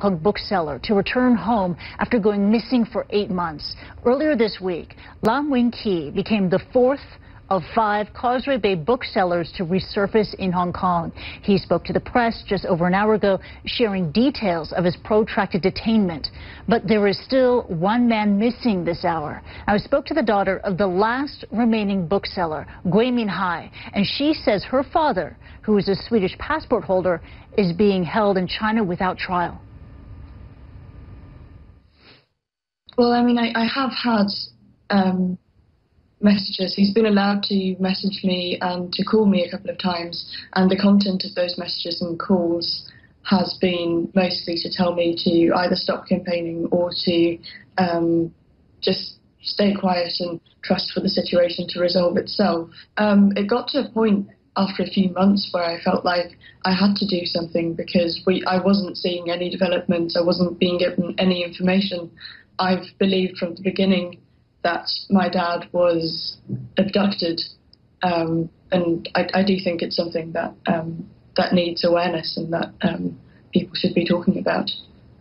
Hong Kong bookseller to return home after going missing for eight months. Earlier this week, Lam Wing Kee became the fourth of five Causeway Bay booksellers to resurface in Hong Kong. He spoke to the press just over an hour ago, sharing details of his protracted detainment. But there is still one man missing this hour. I spoke to the daughter of the last remaining bookseller, Gui Minhai, and she says her father, who is a Swedish passport holder, is being held in China without trial. Well, I mean, I, I have had um, messages. He's been allowed to message me and to call me a couple of times, and the content of those messages and calls has been mostly to tell me to either stop campaigning or to um, just stay quiet and trust for the situation to resolve itself. Um, it got to a point after a few months where I felt like I had to do something because we I wasn't seeing any developments, I wasn't being given any information I've believed from the beginning that my dad was abducted, um, and I, I, do think it's something that um, that needs awareness and that um, people should be talking about.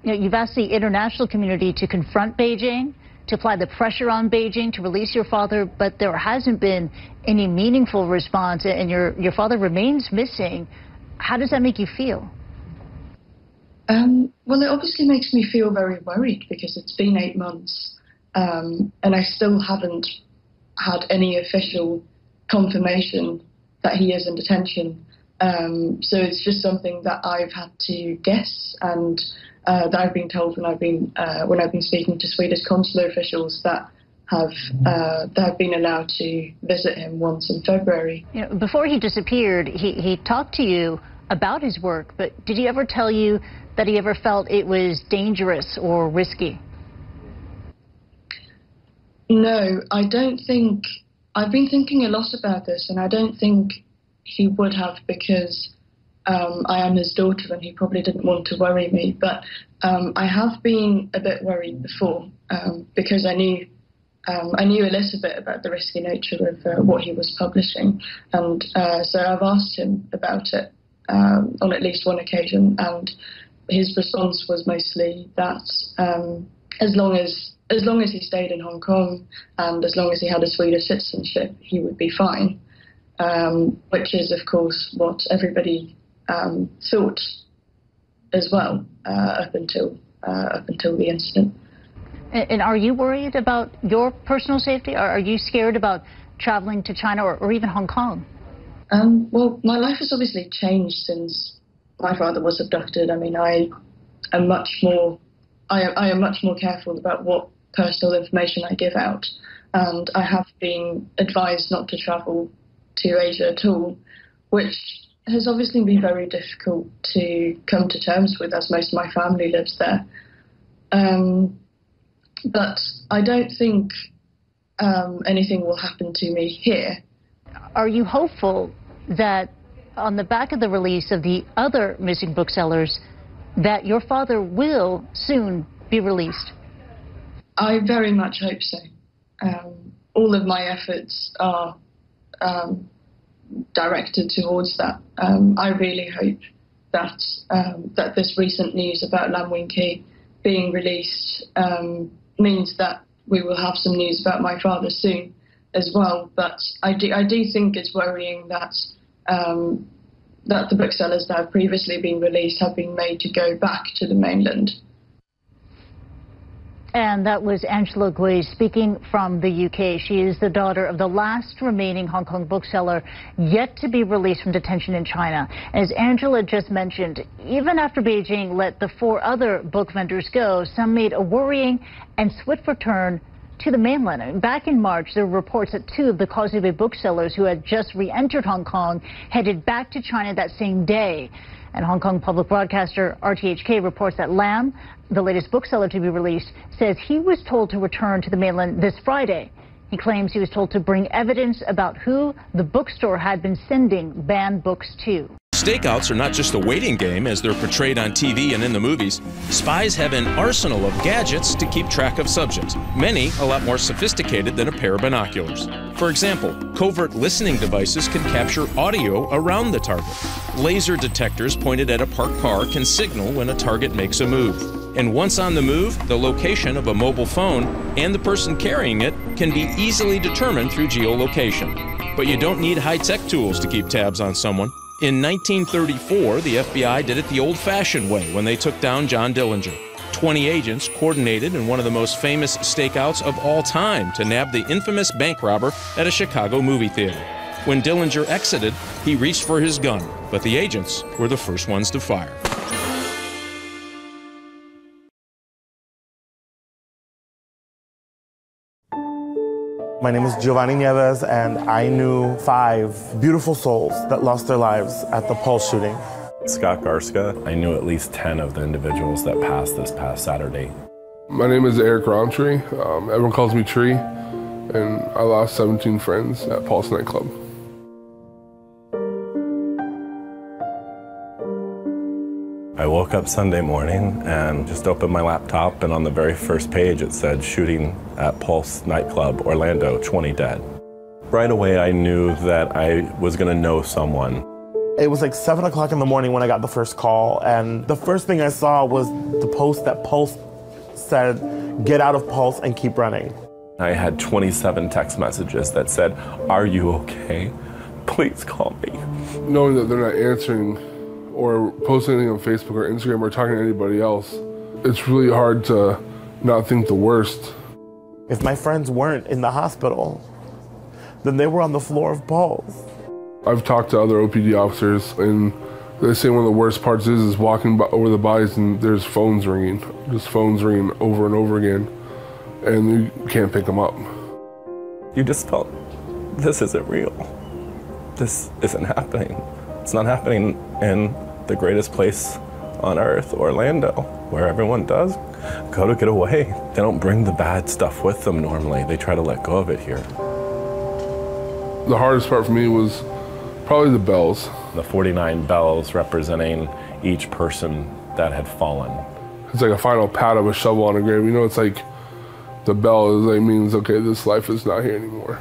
Know, you've asked the international community to confront Beijing, to apply the pressure on Beijing to release your father, but there hasn't been any meaningful response, and your your father remains missing. How does that make you feel? Um, well, it obviously makes me feel very worried because it's been eight months um, and I still haven't had any official confirmation that he is in detention. Um, so it's just something that I've had to guess and uh, that I've been told when I've been uh, when I've been speaking to Swedish consular officials that have uh, that have been allowed to visit him once in February. You know, before he disappeared, he, he talked to you about his work, but did he ever tell you that he ever felt it was dangerous or risky? No, I don't think. I've been thinking a lot about this, and I don't think he would have because um, I am his daughter and he probably didn't want to worry me. But um, I have been a bit worried before um, because I knew um, I knew a little bit about the risky nature of uh, what he was publishing, and uh, so I've asked him about it um, on at least one occasion, and his response was mostly that um, as long as as long as he stayed in Hong Kong and as long as he had a Swedish citizenship, he would be fine. Um, which is, of course, what everybody um, thought as well uh, up until uh, up until the incident. And, and, are you worried about your personal safety? Or are you scared about traveling to China or, or even Hong Kong? Um, well, my life has obviously changed since my father was abducted. I mean, I am much more, I, I am much more careful about what personal information I give out, and I have been advised not to travel to Asia at all, which has obviously been very difficult to come to terms with, as most of my family lives there. Um, but I don't think um, anything will happen to me here. Are you hopeful that on the back of the release of the other missing booksellers, that your father will soon be released? I very much hope so. Um, all of my efforts are um, directed towards that. Um, I really hope that um, that this recent news about Lam Wing being released um, means that we will have some news about my father soon as well. But I do, I do think it's worrying that um, that the booksellers that have previously been released have been made to go back to the mainland. And that was Angela Gui speaking from the UK. She is the daughter of the last remaining Hong Kong bookseller yet to be released from detention in China. As Angela just mentioned, even after Beijing let the four other book vendors go, some made a worrying and swift return to the mainland. Back in March, there were reports that two of the Causeway booksellers who had just re-entered Hong Kong headed back to China that same day. And Hong Kong public broadcaster RTHK reports that Lam, the latest bookseller to be released, says he was told to return to the mainland this Friday. He claims he was told to bring evidence about who the bookstore had been sending banned books to. Stakeouts are not just a waiting game as they're portrayed on TV and in the movies. Spies have an arsenal of gadgets to keep track of subjects, many a lot more sophisticated than a pair of binoculars. For example, covert listening devices can capture audio around the target. Laser detectors pointed at a parked car can signal when a target makes a move. And once on the move, the location of a mobile phone and the person carrying it can be easily determined through geolocation. But you don't need high tech tools to keep tabs on someone. In 1934, the FBI did it the old fashioned way when they took down John Dillinger. 20 agents coordinated in one of the most famous stakeouts of all time to nab the infamous bank robber at a Chicago movie theater. When Dillinger exited, he reached for his gun, but the agents were the first ones to fire. My name is Giovanni Nieves, and I knew five beautiful souls that lost their lives at the Pulse shooting. Scott Garska. I knew at least 10 of the individuals that passed this past Saturday. My name is Eric Roundtree. Um, everyone calls me Tree, and I lost 17 friends at Pulse nightclub. I woke up Sunday morning and just opened my laptop, and on the very first page it said shooting at Pulse nightclub, Orlando, 20 dead. Right away, I knew that I was going to know someone it was like 7 o'clock in the morning when I got the first call, and the first thing I saw was the post that Pulse said, get out of Pulse and keep running. I had 27 text messages that said, Are you okay? Please call me. Knowing that they're not answering or posting anything on Facebook or Instagram or talking to anybody else, it's really hard to not think the worst. If my friends weren't in the hospital, then they were on the floor of Pulse. I've talked to other OPD officers, and they say one of the worst parts is is walking over the bodies and there's phones ringing, just phones ringing over and over again, and you can't pick them up. You just felt this isn't real. This isn't happening. It's not happening in the greatest place on earth, Orlando, where everyone does go to get away. They don't bring the bad stuff with them normally. They try to let go of it here. The hardest part for me was Probably the bells. The 49 bells representing each person that had fallen. It's like a final pat of a shovel on a grave. You know, it's like the bell is like means okay, this life is not here anymore.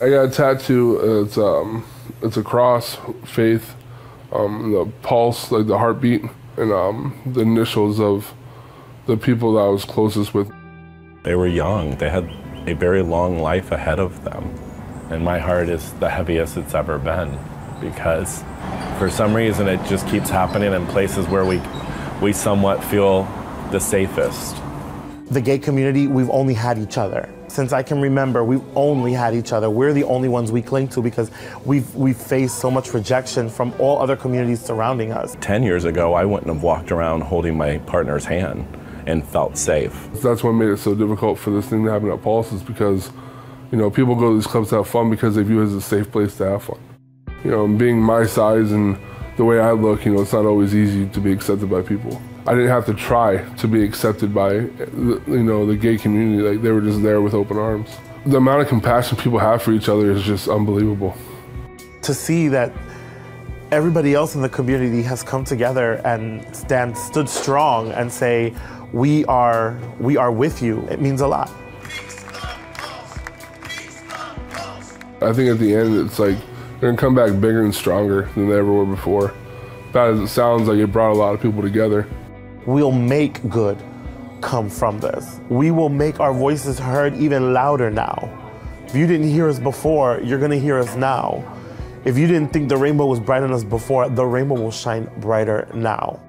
I got a tattoo. It's um, it's a cross, faith, um, the pulse, like the heartbeat, and um, the initials of the people that I was closest with. They were young. They had a very long life ahead of them. And my heart is the heaviest it's ever been because for some reason it just keeps happening in places where we, we somewhat feel the safest. The gay community, we've only had each other. Since I can remember, we've only had each other. We're the only ones we cling to because we've, we've faced so much rejection from all other communities surrounding us. 10 years ago, I wouldn't have walked around holding my partner's hand and felt safe. That's what made it so difficult for this thing to happen at Pulse is because, you know, people go to these clubs to have fun because they view it as a safe place to have fun. You know, being my size and the way I look, you know, it's not always easy to be accepted by people. I didn't have to try to be accepted by, you know, the gay community. Like they were just there with open arms. The amount of compassion people have for each other is just unbelievable. To see that everybody else in the community has come together and stand stood strong and say, we are, we are with you. It means a lot. I think at the end, it's like they're gonna come back bigger and stronger than they ever were before. Bad as it sounds, like it brought a lot of people together. We'll make good come from this. We will make our voices heard even louder now. If you didn't hear us before, you're gonna hear us now. If you didn't think the rainbow was bright on us before, the rainbow will shine brighter now.